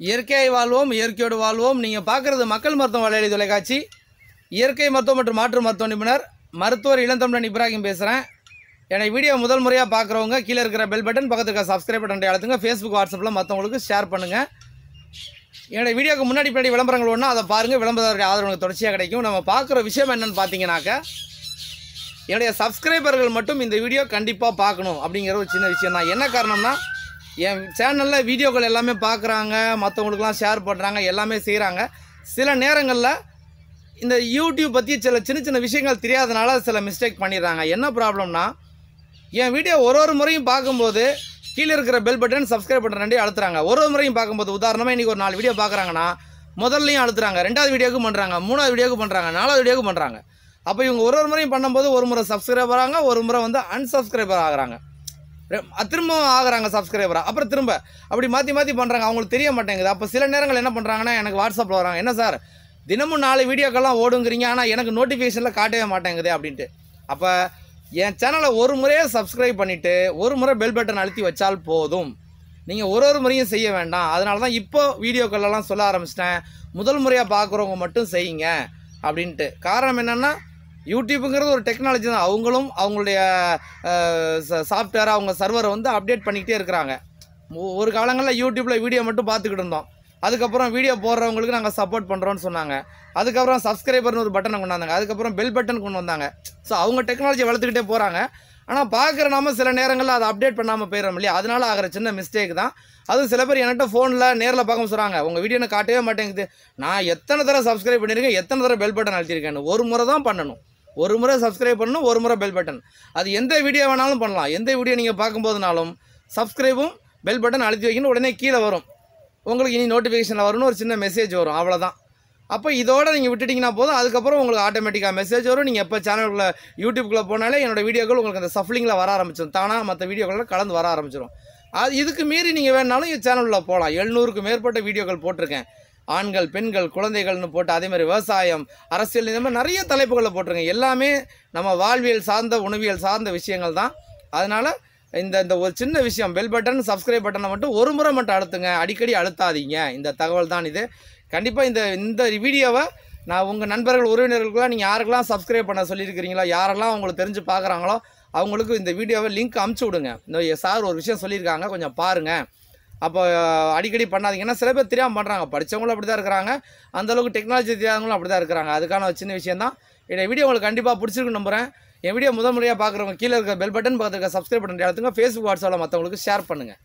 இயற்கையை வாழ்வோம் இயற்கையோடு வாழ்வோம். நீங்கள் பார்க்குறது மக்கள் மருத்துவ வலையொலி தொலைக்காட்சி. இயற்கை மருத்துவம் மற்றும் மாற்று மருத்துவ நிபுணர் மருத்துவர் இளந்தமிழன் இப்ராஹிம் பேசுகிறேன் என்னை வீடியோ முதல் முறையாக பார்க்குறவங்க கீழே இருக்கிற பெல் பட்டன் பக்கத்துக்கு சப்ஸ்கிரைப் பட்டன் அழுத்துங்க. ஃபேஸ்புக் வாட்ஸ்அப்பில் மற்றவங்களுக்கு ஷேர் பண்ணுங்கள் என்னோடய வீடியோக்கு முன்னாடி பின்னாடி விளம்பரங்கள் ஒன்றா அதை பாருங்கள் விளம்பரத்துடைய ஆதரவு தொடர்ச்சியாக கிடைக்கும். நம்ம பார்க்குற விஷயம் என்னென்னு பார்த்தீங்கன்னாக்க என்னுடைய சப்ஸ்கிரைபர்கள் மட்டும் இந்த வீடியோ கண்டிப்பாக பார்க்கணும் அப்படிங்கிற ஒரு சின்ன விஷயம் தான் என்ன காரணம்னா என் சேனலில் வீடியோக்கள் எல்லாமே பார்க்குறாங்க மற்றவங்களுக்குலாம் ஷேர் பண்ணுறாங்க எல்லாமே செய்கிறாங்க சில நேரங்களில் இந்த யூடியூப் பற்றி சில சின்ன சின்ன விஷயங்கள் தெரியாதனால சில மிஸ்டேக் பண்ணிடுறாங்க. என்ன ப்ராப்ளம்னா என் வீடியோ ஒரு ஒரு முறையும் பார்க்கும்போது கீழே இருக்கிற பெல் பட்டன் சப்ஸ்கிரைப் பட்டன் ரெண்டையும் அழுத்துறாங்க. ஒரு ஒரு முறையும் பார்க்கும்போது உதாரணமாக இன்றைக்கி ஒரு நாலு வீடியோ பார்க்குறாங்கன்னா முதல்லையும் அழுத்துறாங்க ரெண்டாவது வீடியோக்கும் பண்ணுறாங்க மூணாவது வீடியோக்கு பண்ணுறாங்க நாலாவது வீடியோக்கு பண்ணுறாங்க அப்போ இவங்க ஒரு ஒரு முறையும் பண்ணும்போது ஒரு முறை சப்ஸ்கிரைபர் ஆகிறாங்க ஒரு முறை வந்து அன்சப்ஸ்கிரைபர் ஆகுறாங்க. திரும்பவும் ஆகுறாங்க சப்ஸ்கிரைபராக அப்புறம் திரும்ப அப்படி மாற்றி மாற்றி பண்ணுறாங்க அவங்களுக்கு தெரிய மாட்டேங்குது. அப்போ சில நேரங்கள் என்ன பண்ணுறாங்கன்னா எனக்கு வாட்ஸ்அப்பில் வராங்க. என்ன சார்? தினமும் நாலு வீடியோக்கெல்லாம் ஓடுங்கிறீங்க. ஆனால் எனக்கு நோட்டிஃபிகேஷனில் காட்டவே மாட்டேங்குது அப்படின்ட்டு. அப்போ என் சேனலை ஒரு முறையே சப்ஸ்கிரைப் பண்ணிவிட்டு ஒரு முறை பெல் பட்டன் அழுத்தி வச்சால் போதும். நீங்கள் ஒரு ஒரு முறையும் செய்ய வேண்டாம். அதனால தான் இப்போ வீடியோக்கள்லாம் சொல்ல ஆரம்பிச்சிட்டேன். முதல் முறையாக பார்க்குறவங்க மட்டும் செய்யுங்க. அப்படின்ட்டு. காரணம் என்னென்னா யூடியூப்புங்கிறது ஒரு டெக்னாலஜி தான். அவங்களும் அவங்களுடைய சாஃப்ட்வேரை அவங்க சர்வரை வந்து அப்டேட் பண்ணிக்கிட்டே இருக்கிறாங்க. ஒரு காலங்களில் யூடியூப்பில் வீடியோ மட்டும் பார்த்துக்கிட்டு இருந்தோம். அதுக்கப்புறம் வீடியோ போடுறவங்களுக்கு நாங்கள் சப்போர்ட் பண்ணுறோன்னு சொன்னாங்க. அதுக்கப்புறம் சப்ஸ்கிரைபர்னு ஒரு பட்டனை கொண்டாந்தாங்க அதுக்கப்புறம் பெல் பட்டன் கொண்டு வந்தாங்க. ஸோ அவங்க டெக்னாலஜி வளர்த்துக்கிட்டே போகிறாங்க ஆனால் பார்க்குற நாம சில நேரங்களில் அதை அப்டேட் பண்ணாமல் போயிடும் இல்லையா? அதனால் ஆகிற சின்ன மிஸ்டேக் தான். அதுவும் சில பேர் என்கிட்ட ஃபோனில் நேரில் பார்க்க சொல்கிறாங்க உங்கள் வீடியோன்னு காட்டவே மாட்டேங்குது. நான் எத்தனை தடவை சப்ஸ்கிரைப் பண்ணியிருக்கேன் எத்தனை தடவை பெல் பட்டன் அழுத்திருக்கேன்னு ஒரு முறை தான் பண்ணணும். ஒரு முறை சப்ஸ்கிரைப் பண்ணணும் ஒரு முறை பெல் பட்டன் அது எந்த வீடியோ வேணாலும் பண்ணலாம். எந்த வீடியோ நீங்கள் பார்க்கும்போதுனாலும் சப்ஸ்கிரைபும் பெல் பட்டன் அழுத்தி வைக்கணும். உடனே கீழே வரும். உங்களுக்கு இனி நோட்டிஃபிகேஷனில் வரும்னு ஒரு சின்ன மெசேஜ் வரும். அவ்வளோதான் அப்போ இதோட நீங்கள் விட்டுட்டிங்கன்னா போதும். அதுக்கப்புறம் உங்களுக்கு ஆட்டோமேட்டிக்காக மெசேஜ் வரும். நீங்கள் எப்போ சேனலுக்குள்ளே யூடியூப்குள்ளே போனாலே என்னோட வீடியோக்கள் உங்களுக்கு அந்த சஃப்லிங்கில் வர ஆரம்பிச்சிடும் தானாக மற்ற வீடியோக்களில் கலந்து வர ஆரம்பிச்சிடும் அது இதுக்கு மீறி நீங்கள் வேணாலும் என் சேனலில் போகலாம் எழுநூறுக்கு மேற்பட்ட வீடியோக்கள் போட்டிருக்கேன். ஆண்கள் பெண்கள் குழந்தைகள்னு போட்டு அதே மாதிரி விவசாயம் அரசியல் இந்த மாதிரி நிறைய தலைப்புகளை போட்டிருங்க. எல்லாமே நம்ம வாழ்வியல் சார்ந்த உணவியல் சார்ந்த விஷயங்கள் தான். அதனால் இந்த இந்த ஒரு சின்ன விஷயம் பெல் பட்டன் சப்ஸ்கிரைப் பட்டனை மட்டும் ஒரு முறை மட்டும் அழுத்துங்க. அடிக்கடி அழுத்தாதீங்க. இந்த தகவல் தான் இது. கண்டிப்பாக இந்த இந்த வீடியோவை நான் உங்கள் நண்பர்கள் உறவினர்களுக்கெல்லாம் நீங்கள் யாருக்கெல்லாம் சப்ஸ்கிரைப் பண்ண சொல்லியிருக்கிறீங்களோ யாரெல்லாம் உங்களுக்கு தெரிஞ்சு பார்க்குறாங்களோ அவங்களுக்கு இந்த வீடியோவை லிங்க் அமுச்சு விடுங்க. இந்த சார் ஒரு விஷயம் சொல்லியிருக்காங்க. கொஞ்சம் பாருங்கள் அப்போ அடிக்கடி பண்ணாதீங்கன்னா சில பேர் தெரியாமல் பண்ணுறாங்க படித்தவங்களும் அப்படி தான் இருக்கிறாங்க அந்தளவுக்கு டெக்னாலஜி தெரியாதவங்களும் அப்படி தான் இருக்கிறாங்க. அதுக்கான ஒரு சின்ன விஷயம் தான். இந்த வீடியோ உங்களுக்கு கண்டிப்பாக பிடிச்சிருக்குன்னு நம்புகிறேன் என் வீடியோ முதல் முறையாக பார்க்குறவங்க கீழே இருக்க பெல் பட்டன் பக்கத்தில் இருக்க சப்ஸ்கிரைப் பண்ணுற இடத்துக்கு ஃபேஸ்புக் வாட்ஸ்அப்பில் மற்றவங்களுக்கு ஷேர் பண்ணுங்கள்